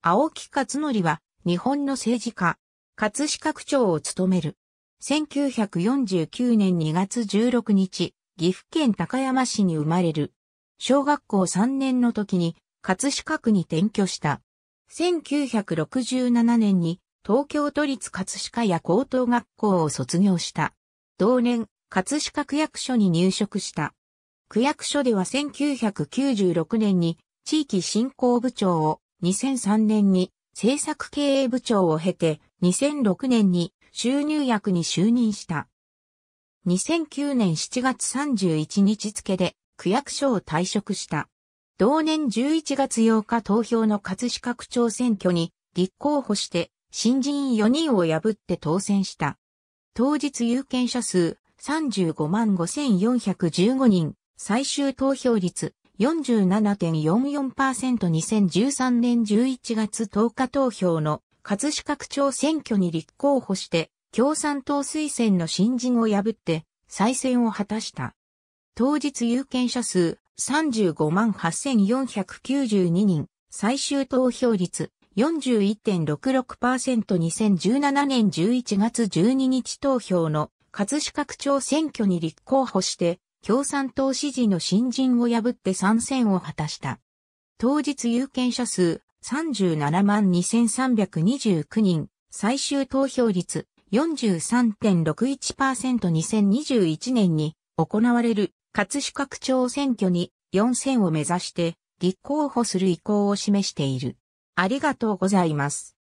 青木勝則は日本の政治家、葛飾区長を務める。1949年2月16日、岐阜県高山市に生まれる。小学校3年の時に葛飾区に転居した。1967年に東京都立葛飾屋高等学校を卒業した。同年、葛飾区役所に入職した。区役所では1996年に地域振興部長を、2003年に政策経営部長を経て、2006年に収入役に就任した。2009年7月31日付で区役所を退職した。同年11月8日投票の葛飾区長選挙に立候補して新人4人を破って当選した。当日有権者数35万5415人、最終投票率 47.44%2013 年11月10日投票の葛飾区長選挙に立候補して共産党推薦の新人を破って再選を果たした。当日有権者数35万8492人、最終投票率 41.66%2017 年11月12日投票の葛飾区長選挙に立候補して共産党支持の新人を破って参戦を果たした。当日有権者数37万2329人、最終投票率 43.61%2021 年に行われる葛飾区長選挙に4選を目指して立候補する意向を示している。ありがとうございます。